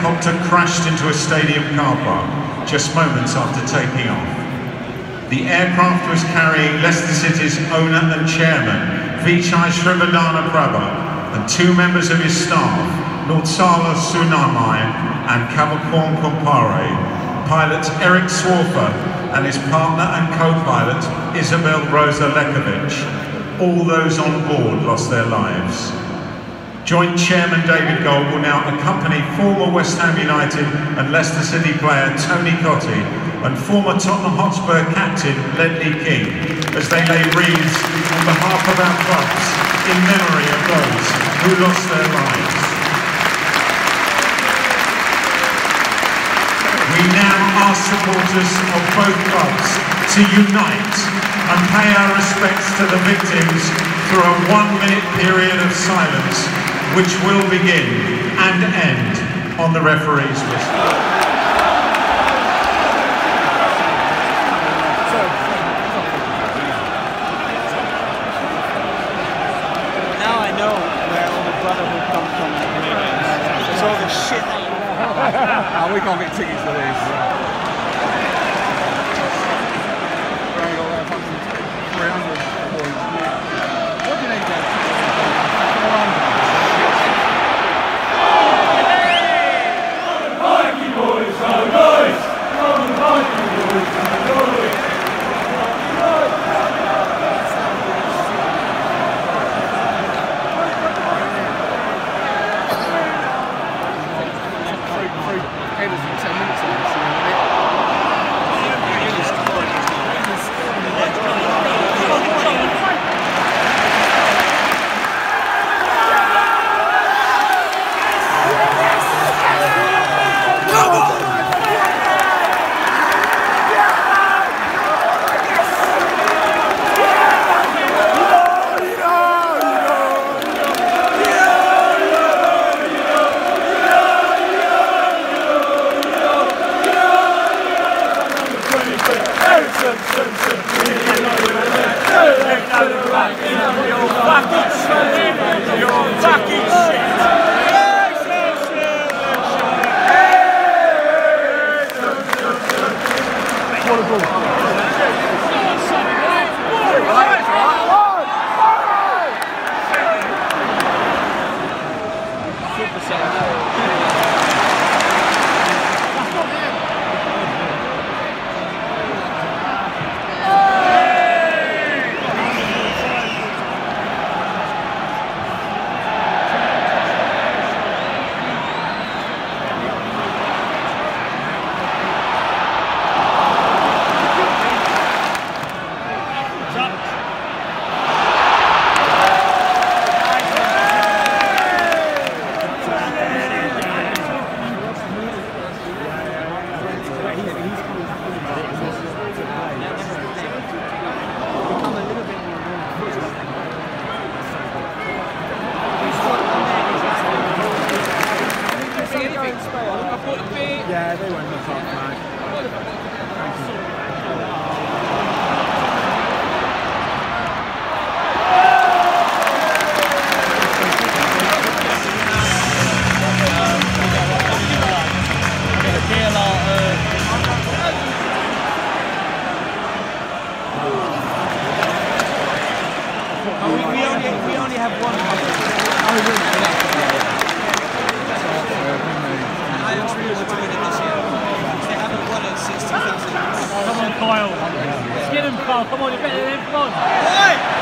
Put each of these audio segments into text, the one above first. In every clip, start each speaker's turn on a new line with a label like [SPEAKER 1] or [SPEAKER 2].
[SPEAKER 1] helicopter crashed into a stadium car park just moments after taking off. The aircraft was carrying Leicester City's owner and chairman, Vichai Srivaddhanaprabha, and two members of his staff, Nusara Suknamai and Kaveporn Punpare, pilot Eric Swaffer and his partner and co-pilot Isabel Roza Lechowicz. All those on board lost their lives. Joint Chairman David Gold will now accompany former West Ham United and Leicester City player Tony Cottee and former Tottenham Hotspur captain Ledley King as they lay wreaths on behalf of our clubs in memory of those who lost their lives. We now ask supporters of both clubs to unite and pay our respects to the victims through a one-minute period of silence which will begin and end on the referee's whistle.
[SPEAKER 2] Now I know where all the brotherhood comes from. It's all the shit.
[SPEAKER 3] oh, we can't get tickets to these. Top.
[SPEAKER 2] Oh, we, only, have one. Ajax
[SPEAKER 4] Kyle. Skin him, Kyle. Come on, you're better than him. Come on.
[SPEAKER 3] Come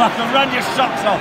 [SPEAKER 4] Fucking run your socks off.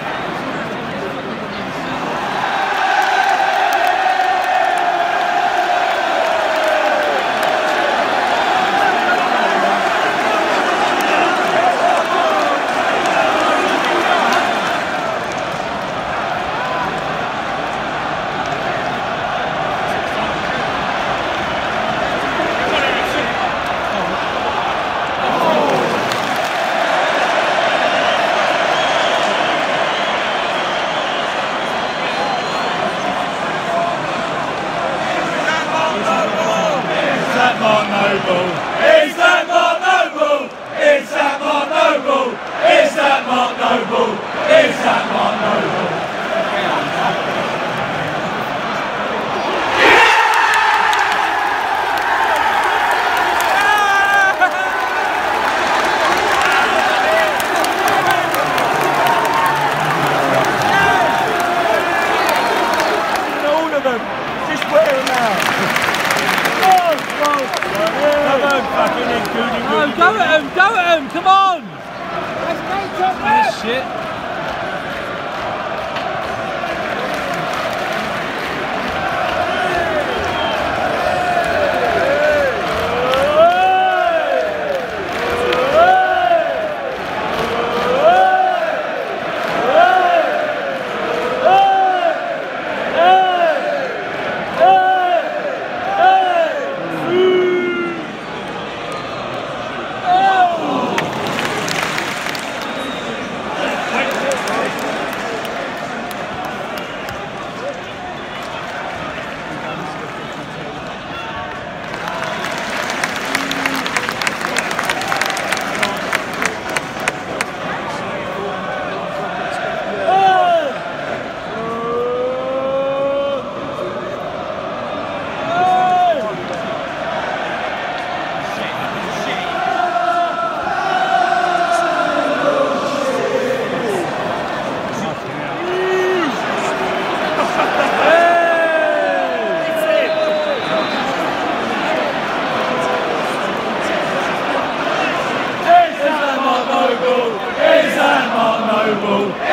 [SPEAKER 4] Is that Mark Noble? Is that Mark Noble? Is that Mark Noble? Is that Mark Noble? Is that Mark Noble?
[SPEAKER 5] Oh, go at him, go at him, come on!
[SPEAKER 4] This shit. noble